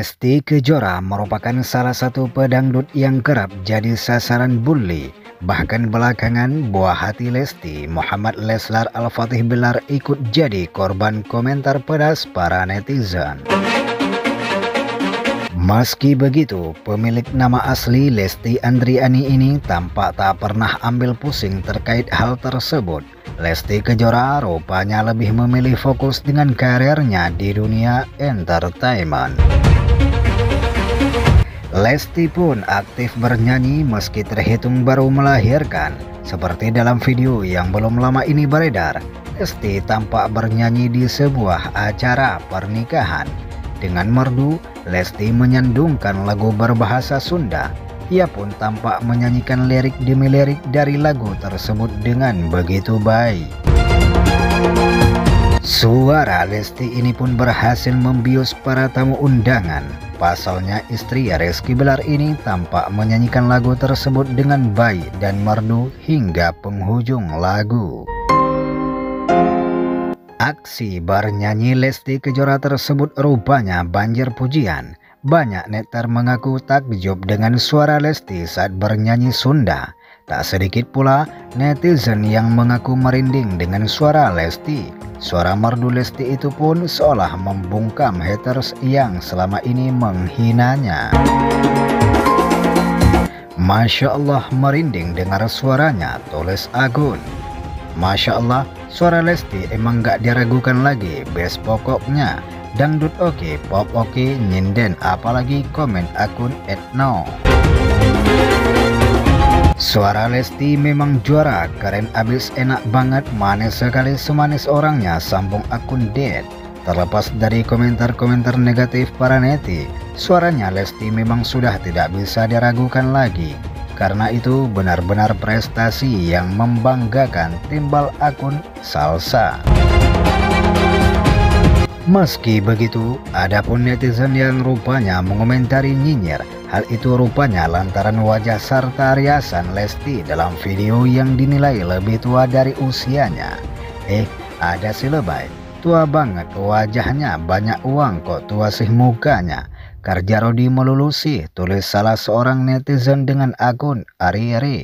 Lesti Kejora merupakan salah satu pedangdut yang kerap jadi sasaran bully. Bahkan belakangan buah hati Lesti, Muhammad Leslar Al-Fatih Bilar ikut jadi korban komentar pedas para netizen. Meski begitu, pemilik nama asli Lesti Andriani ini tampak tak pernah ambil pusing terkait hal tersebut. Lesti Kejora rupanya lebih memilih fokus dengan karirnya di dunia entertainment. Lesti pun aktif bernyanyi meski terhitung baru melahirkan. Seperti dalam video yang belum lama ini beredar, Lesti tampak bernyanyi di sebuah acara pernikahan. Dengan merdu, Lesti menyandungkan lagu berbahasa Sunda. Ia pun tampak menyanyikan lirik demi lirik dari lagu tersebut dengan begitu baik. Suara Lesti ini pun berhasil membius para tamu undangan. Pasalnya istri Rizky Bilar ini tampak menyanyikan lagu tersebut dengan baik dan merdu hingga penghujung lagu. Aksi bernyanyi Lesti Kejora tersebut rupanya banjir pujian. Banyak netar mengaku takjub dengan suara Lesti saat bernyanyi Sunda. Tak sedikit pula netizen yang mengaku merinding dengan suara Lesti. Suara merdu Lesti itu pun seolah membungkam haters yang selama ini menghinanya. Masya Allah merinding dengar suaranya, tulis Agun. Masya Allah, suara Lesti emang gak diragukan lagi, best pokoknya. Dangdut oke, okay, pop oke, okay, nyinden apalagi komen akun etno. Suara Lesti memang juara, keren abis enak banget, manis sekali semanis orangnya, sambung akun Dead. Terlepas dari komentar-komentar negatif para neti, suaranya Lesti memang sudah tidak bisa diragukan lagi. Karena itu benar-benar prestasi yang membanggakan timbal akun Salsa. Meski begitu, ada pun netizen yang rupanya mengomentari nyinyir Hal itu rupanya lantaran wajah serta riasan Lesti dalam video yang dinilai lebih tua dari usianya. Eh, ada si lebay. Tua banget wajahnya, banyak uang kok tua sih mukanya. Kerja Rodi melulu sih, tulis salah seorang netizen dengan akun Ari Ari.